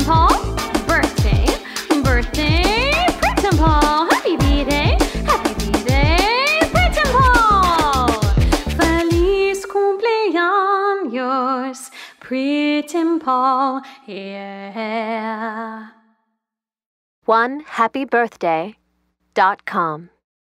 Paul. Birthday, birthday, Pritampal. Happy birthday, happy birthday, Prince Paul. Feliz cumpleaños, Pritampal. Yeah. One happy birthday dot com.